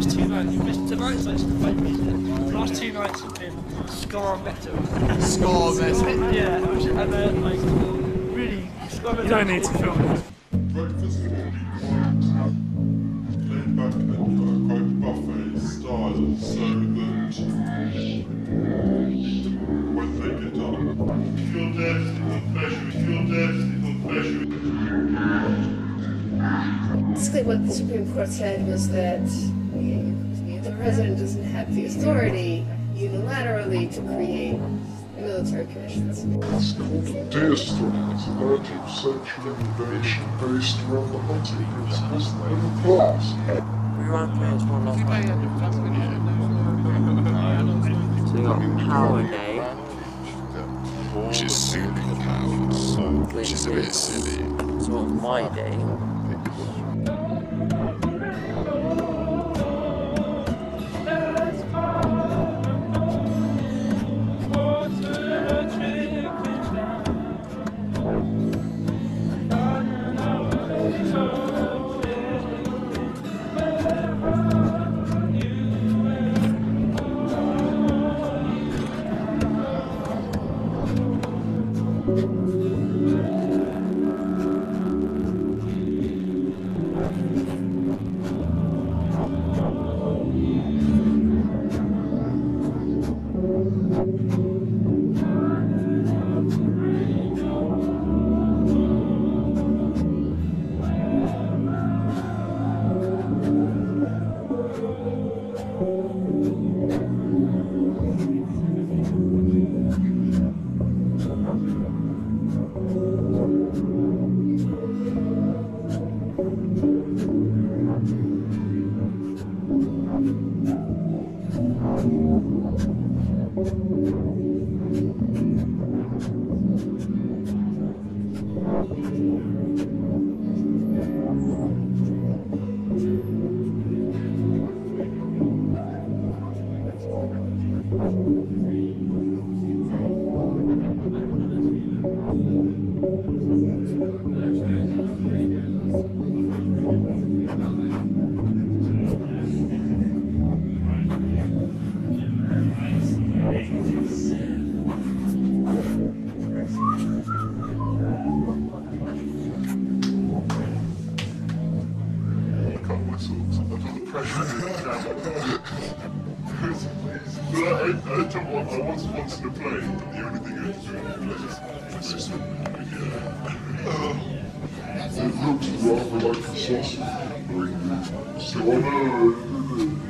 The last two nights have been scar metal. Score metal. Yeah, and they're like really scar metal. You don't need to film it. Breakfast will be quite laid back and quite buffet style, so that when they get up, if you're there for pleasure, if you're there for pleasure. Basically, what the Supreme Court said was that the president doesn't have the authority unilaterally to create military commissions. It's called a deism. It's a 19th century invention based around the hunting principles of the class. We won't play as one last night. So we got Power Day, which is superpowers, which is a bit silly. sort of My Day. I cut my socks. I put the pressure camera. But I, I don't want, I was once in a plane, but the only thing I to do in plane was just, yeah. It looks rather like a sausage ring. So I know?